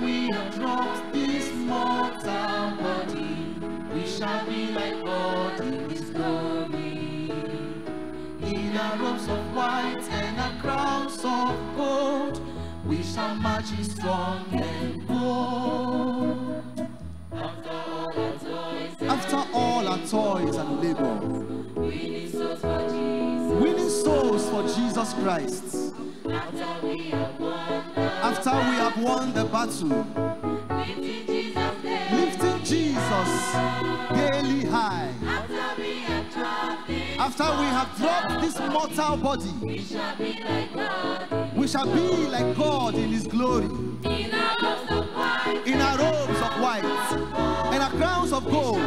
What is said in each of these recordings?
We have dropped this mortal body, we shall be like God in His glory. In our robes of white and our crowns of gold, we shall march in strong and bold. After all our toys and After all our toys and labor, winning souls for Jesus, winning souls for Jesus Christ. after we won the After we have won the battle, lifting Jesus there, lifting Jesus daily high. After we have dropped this mortal body, we shall be like God we shall be like God in His glory, in our robes of white, in our robes of white and our crowns of gold,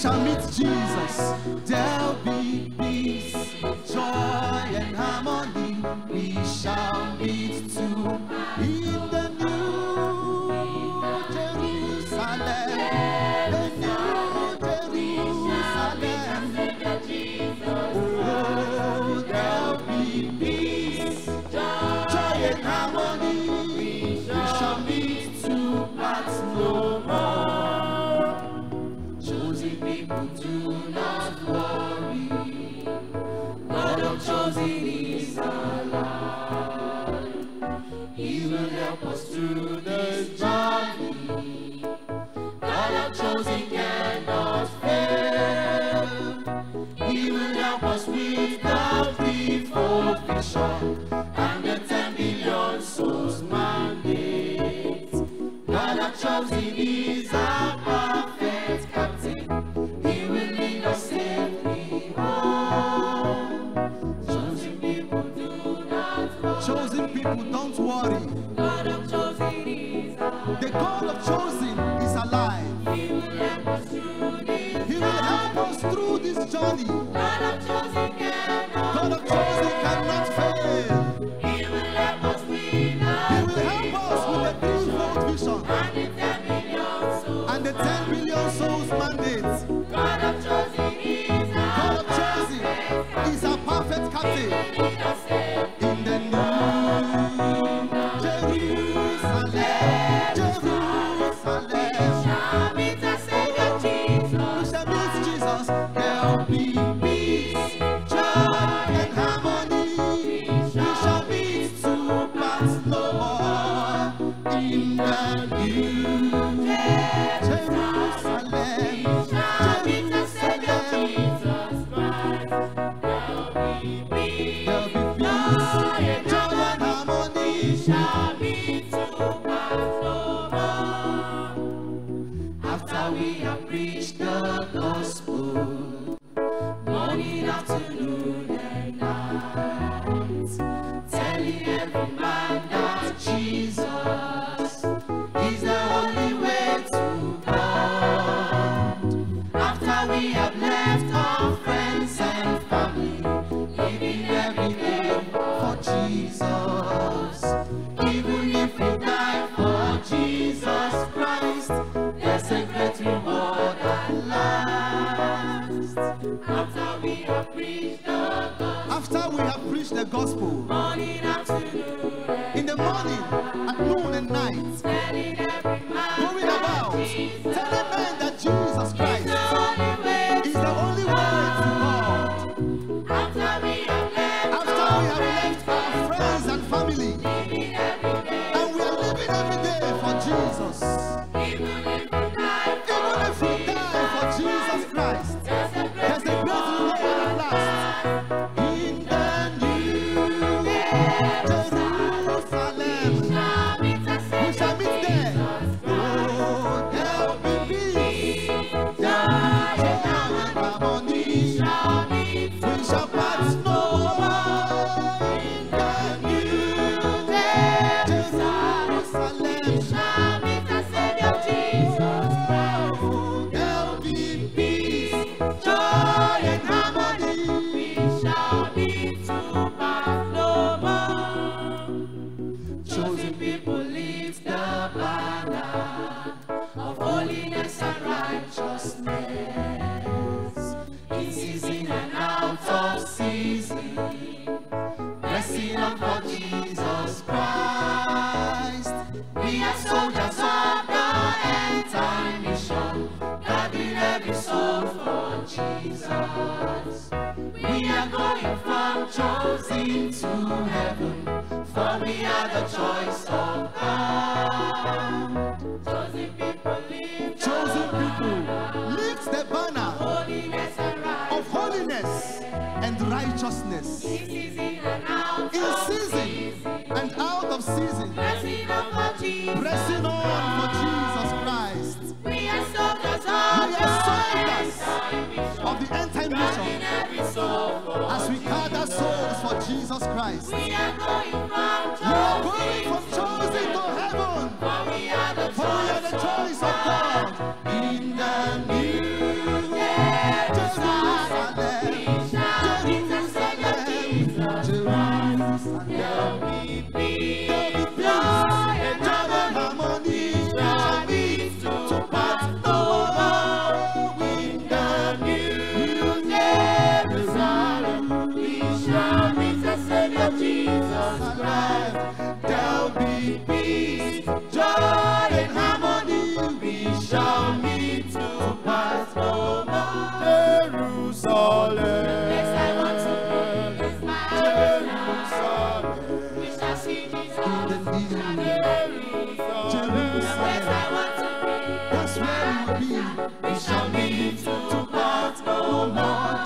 shall meet Jesus. There'll be peace, joy, and harmony. We shall meet too in the new Jerusalem. The new Jerusalem. Oh, there'll be peace, joy, and harmony. Chosen people, don't worry. God of chosen is alive. The God of chosen is alive. He will help us through this. He will help us through this journey. God of chosen cannot. God of chosen cannot fail. He will help us with He the will help us with the threefold vision and the ten million souls. and the 10 million souls After we have preached the gospel, gospel. Morning, afternoon, in the morning, at noon, and night, going about, telling men chosen to heaven, for we are the choice of God. Chosen people live Chosen people, lift the banner holiness of holiness and righteousness In season and out in of season and out of season, Pressing on for Jesus. pressing on for Jesus Christ. We are soldiers We of are the soldiers of the end time mission gathering every soul for as we gather souls for Jesus Christ. We are going from We are going chosen from chosen to heaven. for we are the For we are the choice of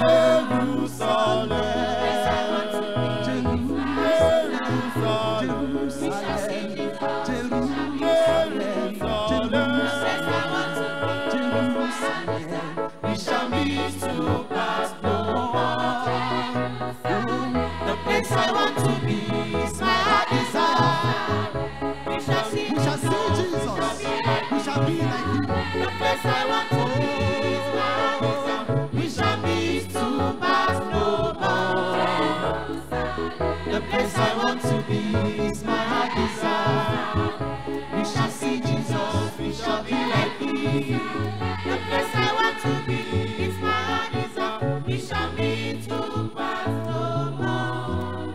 more. Jerusalem.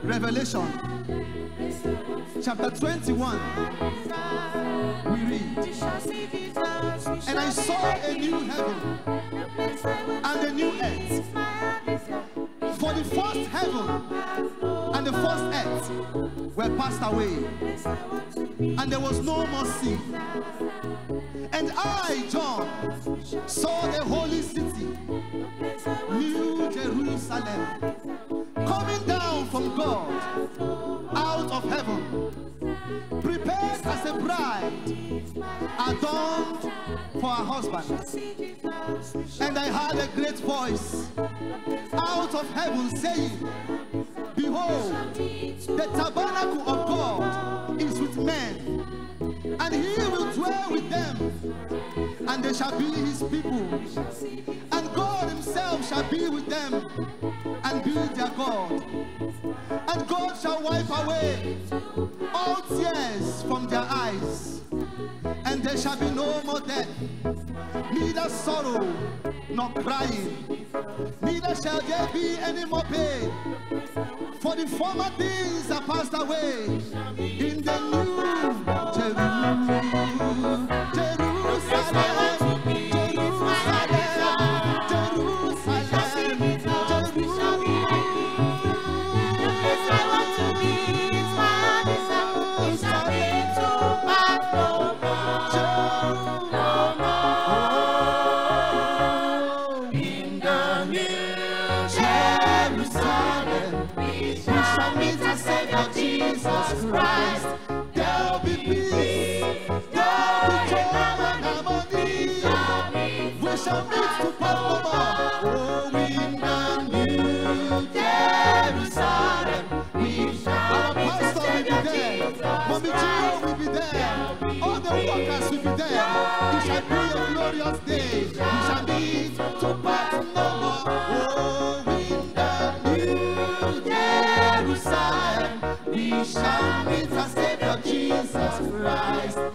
Revelation chapter 21. We read. And I saw a new heaven and a new earth. For the first heaven and the first earth were passed away, and there was no more sea. And I, John, saw the holy city, New Jerusalem, coming down from God out of heaven, prepared as a bride, adorned for her husband. And I heard a great voice out of heaven saying, Behold, the tabernacle of God is they shall be his people. And God himself shall be with them, and be their God. And God shall wipe away all tears from their eyes, and there shall be no more death, neither sorrow nor crying, neither shall there be any more pain. For the former things are passed away in the new Jerusalem. Shall meet our Savior Jesus Christ.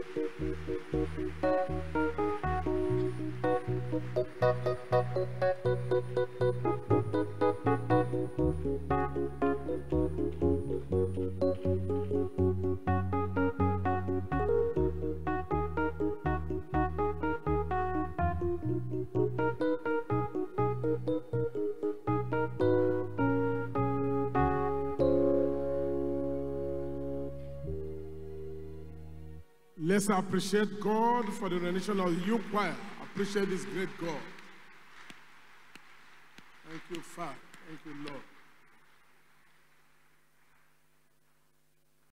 Let's appreciate God for the rendition of you choir. Appreciate this great God. Thank you, Father. Thank you, Lord.